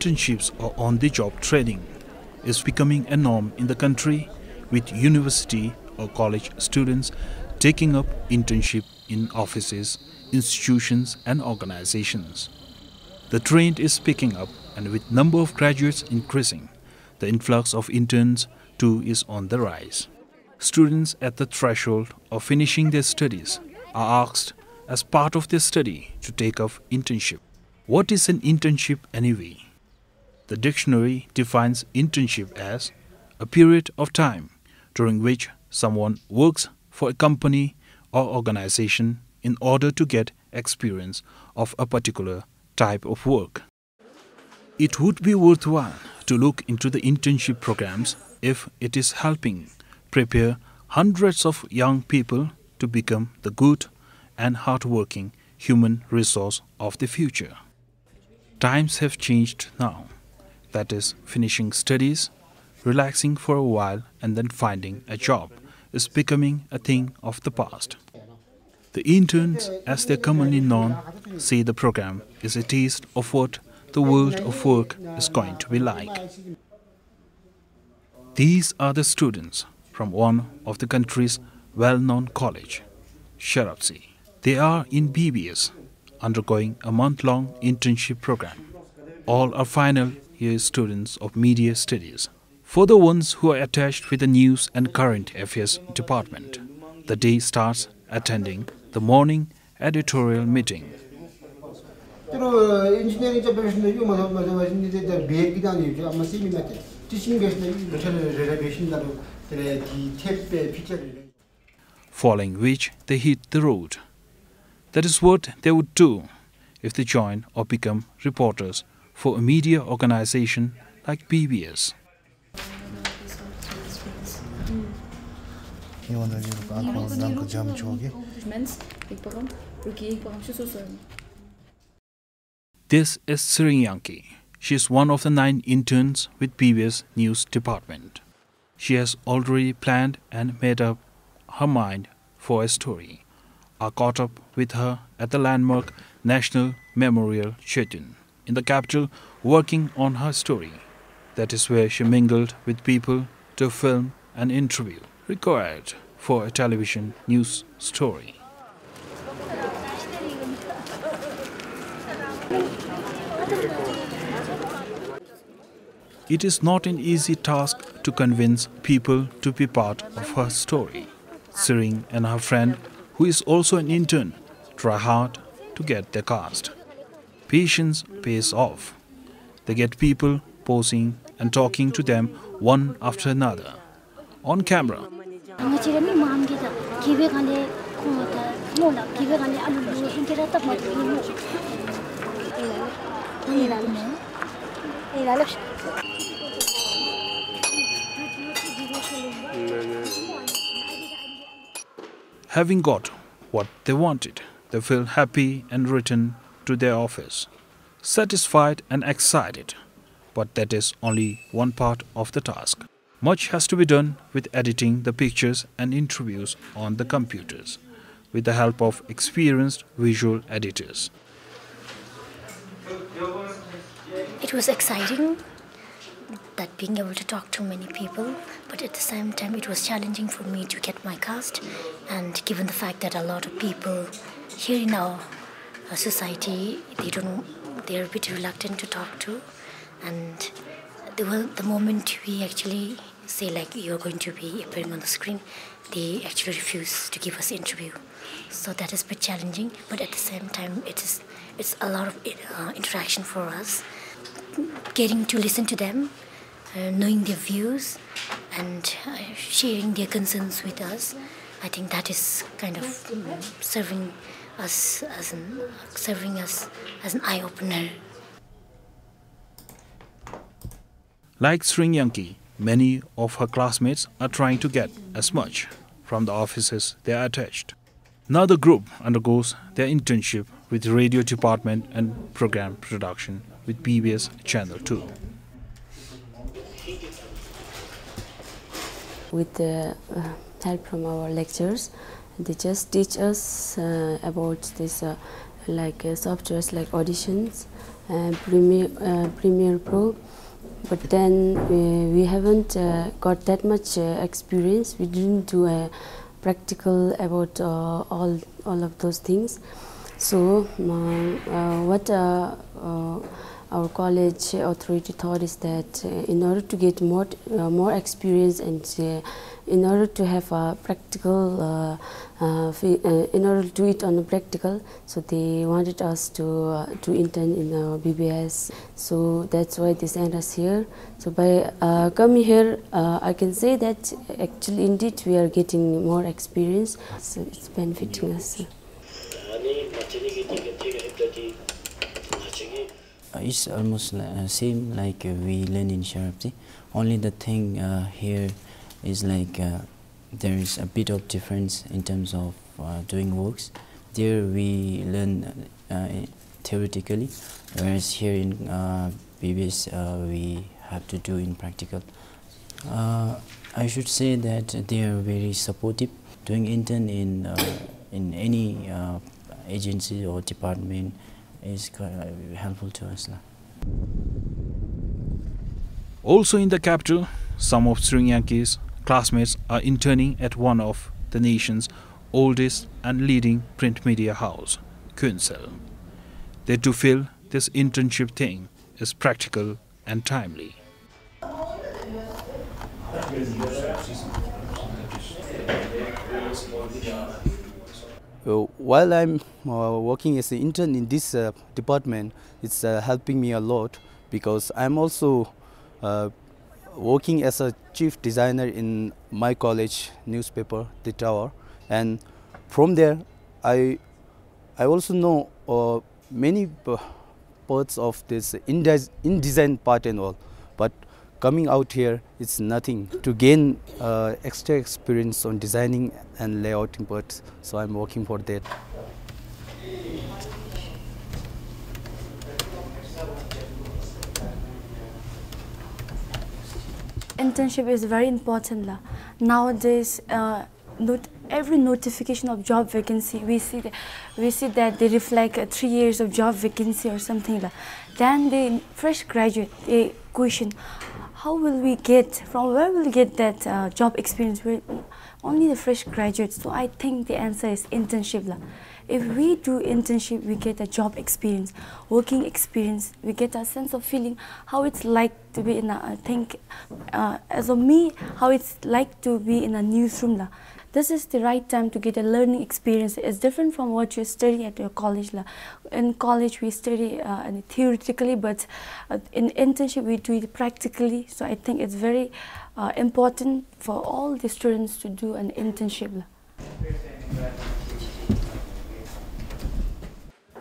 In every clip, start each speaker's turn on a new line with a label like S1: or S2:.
S1: internships or on-the-job training is becoming a norm in the country with university or college students taking up internship in offices, institutions and organizations. The trend is picking up and with number of graduates increasing, the influx of interns too is on the rise. Students at the threshold of finishing their studies are asked as part of their study to take up internship. What is an internship anyway? The dictionary defines internship as a period of time during which someone works for a company or organization in order to get experience of a particular type of work. It would be worthwhile to look into the internship programs if it is helping prepare hundreds of young people to become the good and hardworking human resource of the future. Times have changed now. That is, finishing studies, relaxing for a while, and then finding a job is becoming a thing of the past. The interns, as they're commonly known, see the program is a taste of what the world of work is going to be like. These are the students from one of the country's well-known college, Sherubtse. They are in BBS, undergoing a month-long internship program. All are final year students of Media Studies, for the ones who are attached with the News and Current Affairs department. The day starts attending the morning editorial meeting. Following which they hit the road. That is what they would do if they join or become reporters for a media organization like
S2: BBS.
S1: This is Tshering Yangki. She is one of the nine interns with BBS News Department. She has already planned and made up her mind for a story. I caught up with her at the landmark National Memorial Shrine in the capital working on her story. That is where she mingled with people to film an interview required for a television news story. It is not an easy task to convince people to be part of her story. Tshering and her friend, who is also an intern, try hard to get their cast. Patience pays off. They get people posing and talking to them one after another. On camera, having got what they wanted, they feel happy and return to their office, satisfied and excited. But that is only one part of the task. Much has to be done with editing the pictures and interviews on the computers with the help of experienced visual editors.
S3: it was exciting that being able to talk to many people but at the same time it was challenging for me to get my cast and given the fact that a lot of people here in our society they don't they're a bit reluctant to talk to. And the, the moment we actually say like you're going to be appearing on the screen they actually refuse to give us interview. So that is a bit challenging but at the same time it is it's a lot of uh, interaction for us. Getting to listen to them uh, knowing their views and uh, sharing their concerns with us i think that is kind of um, serving us as an serving us as an eye opener
S1: Like Tshering Yangki, many of her classmates are trying to get as much from the offices they are attached. Now the group undergoes their internship with radio department and program production with BBS Channel 2.
S4: with the uh, help from our lecturers they just teach us uh, about this uh, like uh, softwares like auditions Premiere, uh, Premiere Pro, but then we haven't uh, got that much uh, experience. We didn't do a practical about all all of those things. So uh, what our college authority thought is that uh, in order to get more uh, more experience and uh, in order to have a practical in order to do it on a practical so they wanted us to to intern in BBS so that's why they sent us here. So by coming here I can say that actually indeed we are getting more experience. So it's benefiting us
S5: it's almost uh, same like uh, we learn in Sherubtse. Only the thing uh, here is like uh, there is a bit of difference in terms of uh, doing works. There we learn uh, theoretically, whereas here in uh, BBS uh, we have to do in practical. Uh, I should say that they are very supportive. Doing intern in uh, in any uh, agency or department is quite uh, helpful to us. lah.
S1: Also in the capital, some of Tshering Yangki's classmates are interning at one of the nation's oldest and leading print media house, Kuensel. They do feel this internship thing is practical and timely.
S6: Uh, while I'm uh, working as an intern in this uh, department, it's uh, helping me a lot because I'm also uh, working as a chief designer in my college newspaper, The Tower, and from there, I I also know uh, many parts of this InDes- InDesign part and all, but coming out here, it's nothing to gain uh, extra experience on designing and layouting parts. So I'm working for that.
S7: internship is very important nowadays uh, not every notification of job vacancy we see that, we see that they reflect uh, three years of job vacancy or something then the fresh graduate they question how will we get from where will we get that uh, job experience? Where- only the fresh graduates. So i think the answer is internship if we do internship we get a job experience. Working experience we get a sense of feeling how it's like to be in a i think uh, as of me how it's like to be in a newsroom lah. This is the right time to get a learning experience it's different from what you study at your college in college we study uh, theoretically but uh, in internship we do it practically so i think it's very uh, important for all the students to do an internship.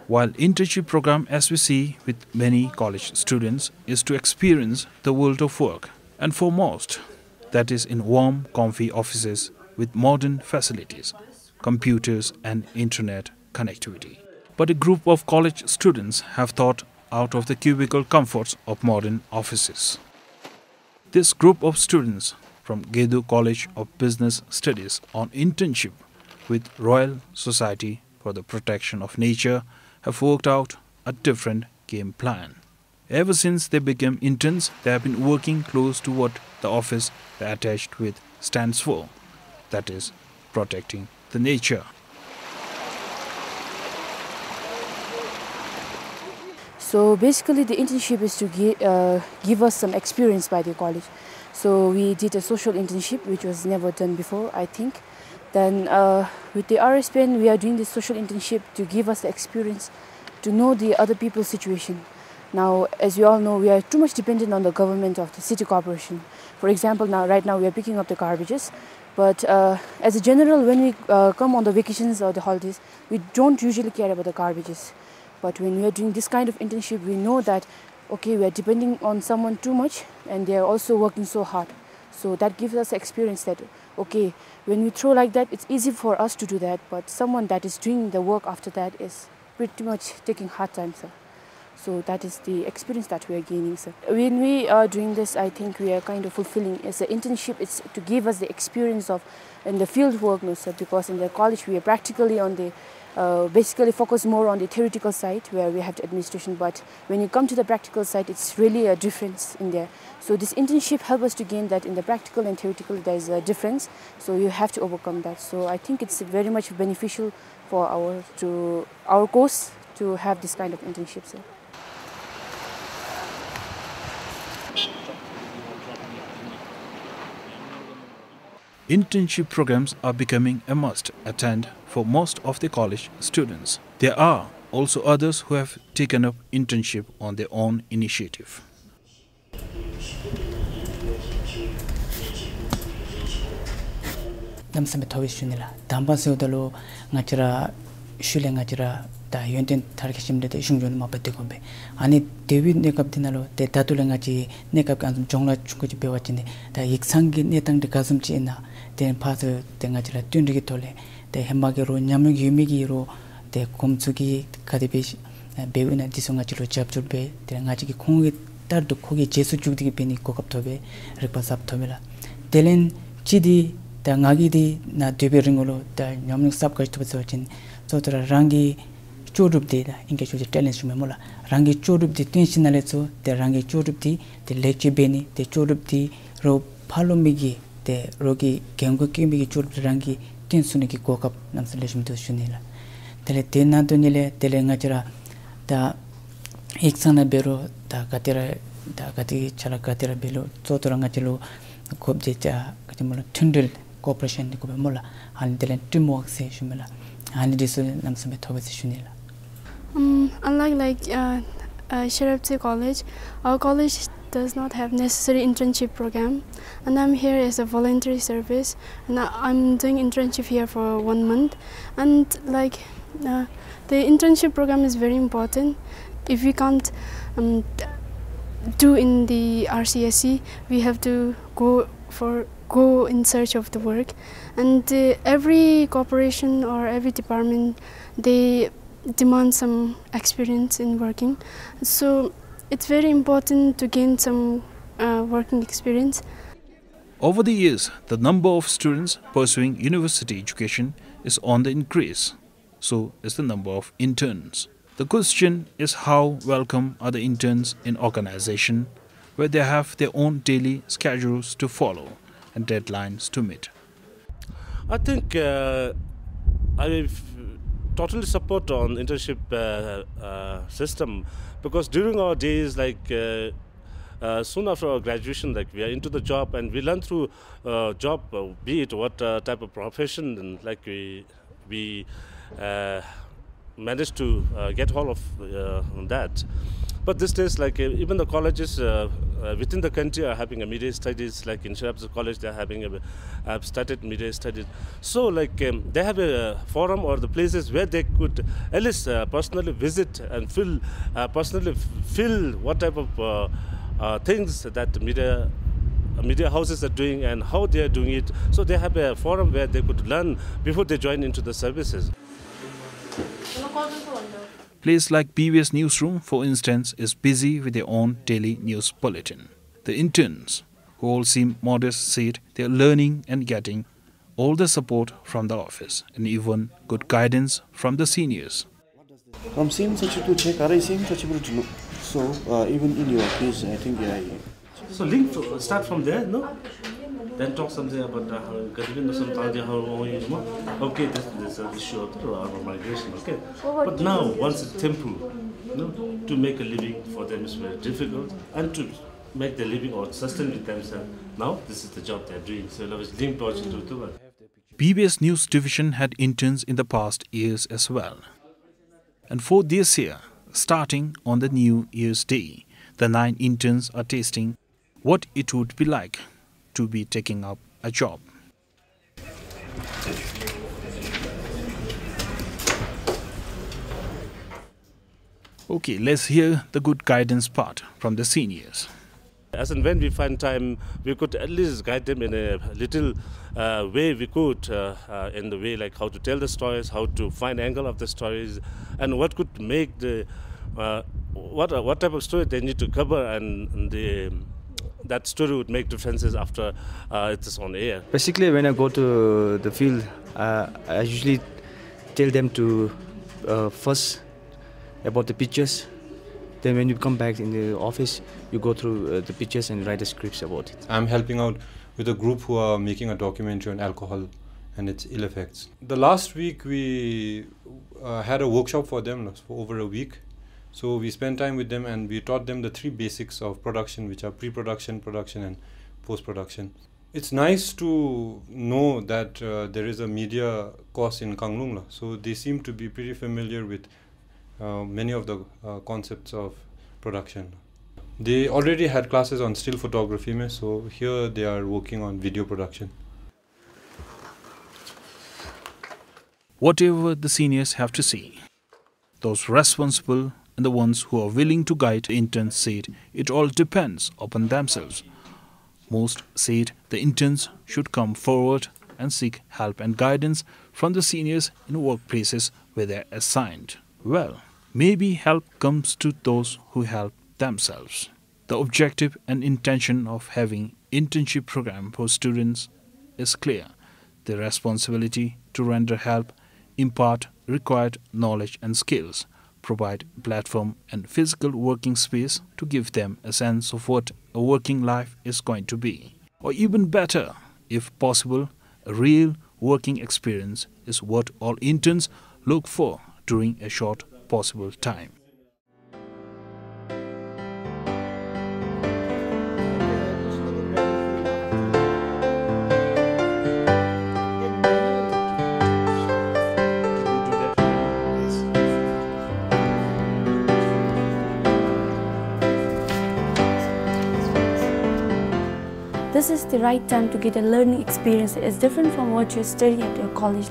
S1: While internship program as we see with many college students is to experience the world of work and for most that is in warm comfy offices with modern facilities computers and internet connectivity. But a group of college students have thought out of the cubicle comforts of modern offices. This group of students from Gedu College of Business Studies on internship with Royal Society for the Protection of Nature have worked out a different game plan. Ever since they became interns, they have been working close to what the office they're attached with stands for that is, protecting the nature.
S8: So basically, the internship is to give, uh, give us some experience by the college. So we did a social internship, which was never done before, I think. Then uh, with the RSPN, we are doing this social internship to give us the experience to know the other people's situation. Now, as you all know, we are too much dependent on the government of the city corporation. For example, now right now we are picking up the garbages, but uh, as a general, when we uh, come on the vacations or the holidays, we don't usually care about the garbages. But when we are doing this kind of internship, we know that okay, we are depending on someone too much, and they are also working so hard. So that gives us experience that okay, when we throw like that, it's easy for us to do that, but someone that is doing the work after that is pretty much taking hard time. So, So that is the experience that we are gaining, sir. When we are doing this, I think we are kind of fulfilling. As an internship. It's to give us the experience of in the field work, no, sir, because in the college we are practically on the uh, basically focus more on the theoretical side where we have the administration. But when you come to the practical side it's really a difference in there. So this internship helps us to gain that in the practical and theoretical there's a difference. So you have to overcome that. So i think it's very much beneficial for our to our course to have this kind of internships
S1: Internship programs are becoming a must attend for most of the college students. There are also others who have taken up internship on their own initiative.
S9: namsame tawi shunila damba se udalo ngachira shule ngachira da yonten tarke shimde de shungjon ma pete gombe ani devi nekap dinalo de tatule ngachi ne kap kan jongla chungko ji bewa chine da yiksang ne tang de kasum chi na ten 파서 tenga chila tundriki tole te hembagi ro nyamyo yumigi ro te kumtsuki kadibi eh, bewi na diso nga chilo jabchurbe tena nga chiki kongi tardo kogi jesu chukdiki peni kokab tobe rikpa sab tobe la. Telen chidi ta ngagi di na dwebe ringolo ta nyamyo sab kash tobe so chin. So tera rangi chorub di la inga shuji talent shume mo la. Rangi chorub di tenshi nale so te rangi chorub di te lecture beni te chorub di ro palomigi 텐션날에서 데 랑기 쪼룹디 데 레치 베니 데 쪼룹디 로 팔로미기 데 로기 갱고 끼미기 쪼룹디 랑기 텐션이기 고갑 남슬레심 도슈니라 텔레 테나도 닐레 텔레 ngachara 다 익산나 베로 다 가테라 다 가티 차라 가테라 베로 쪼토랑가 칠로 곱제자 같이 몰라 튼들 cooperation ko be mola han delen teamwork se shumela han dis nam same thobe se shunila
S7: um unlike like uh, uh Sharapti college our college does not have necessary internship program. And i'm here as a voluntary service. And i'm doing internship here for one month. And like uh, the internship program is very important. If we can't um, do in the RCSC we have to go for go in search of the work. And uh, every corporation or every department they demand some experience in working. So it's very important to gain some uh, working experience.
S1: Over the years the number of students pursuing university education is on the increase. So is the number of interns. The question is how welcome are the interns in organization where they have their own daily schedules to follow and deadlines to meet?
S10: I think uh, I totally support on internship uh, uh, system because during our days like uh, uh, soon after our graduation like we are into the job and we learn through uh, job be it what type of profession and like we we managed to get hold of that but this days, like uh, even the colleges uh, uh, within the country are having a media studies. Like in Sharap's college, they're having a have started media studies. So like um, they have a forum or the places where they could at least personally visit and feel personally feel what type of things that media media houses are doing and how they are doing it. So they have a forum where they could learn before they join into the services.
S1: Place like BBS Newsroom, for instance, is busy with their own daily news bulletin. The interns, who all seem modest, said they are learning and getting all the support from the office and even good guidance from the seniors.
S11: From same such to check, same such to So uh, even in your case, I think yeah.
S10: So link to start from there, no? Then talk something about the Kadibin some how okay this this uh, issue of the migration okay? But now once it's temple you know, to make a living for them is very difficult and to make the living or sustain with themselves now this is the job they're doing. So it was linked also to the
S1: BBS News Division had interns in the past years as well. And for this year, starting on the New Year's Day, the nine interns are tasting what it would be like to be taking up a job. Okay, let's hear the good guidance part from the seniors.
S10: As and when we find time, we could at least guide them in a little uh, way we could, uh, uh, in the way like how to tell the stories, how to find angle of the stories, and what could make the uh, what what type of story they need to cover, and the that story would make differences after uh, it is on air.
S12: Basically, when I go to the field, uh, I usually tell them to uh, first about the pictures. Then when you come back in the office, you go through uh, the pictures and write the scripts about it.
S13: I'm helping out with a group who are making a documentary on alcohol and its ill effects. The last week we uh, had a workshop for them for over a week. So we spent time with them and we taught them the three basics of production, which are pre-production, production, and post-production. It's nice to know that uh, there is a media course in Kanglung, so they seem to be pretty familiar with uh, many of the uh, concepts of production. They already had classes on still photography, so here they are working on video production.
S1: Whatever the seniors have to say, those responsible and the ones who are willing to guide the interns said it all depends upon themselves. Most said the interns should come forward and seek help and guidance from the seniors in workplaces where they are assigned. Well, maybe help comes to those who help themselves. The objective and intention of having internship program for students is clear. The responsibility to render help, impart required knowledge and skills, provide platform and physical working space to give them a sense of what a working life is going to be. Or even better, if possible, a real working experience is what all interns look for during a short possible time.
S7: The right time to get a learning experience. It's different from what you study at your college.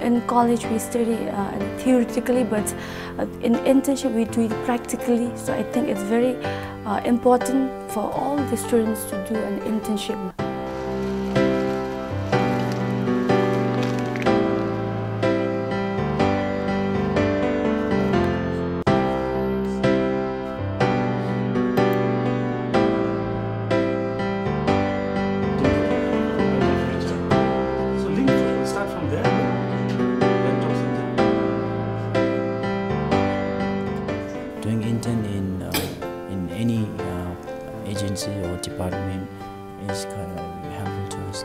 S7: In college, we study uh, theoretically, but uh, in internship, we do it practically. So I think it's very uh, important for all the students to do an internship.
S5: Doing intern in uh, in any uh, agency or department is kind of helpful to us.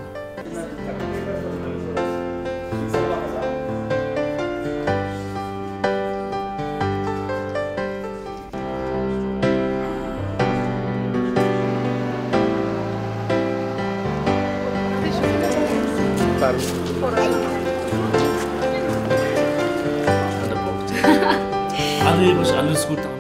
S10: Alle, was alles gut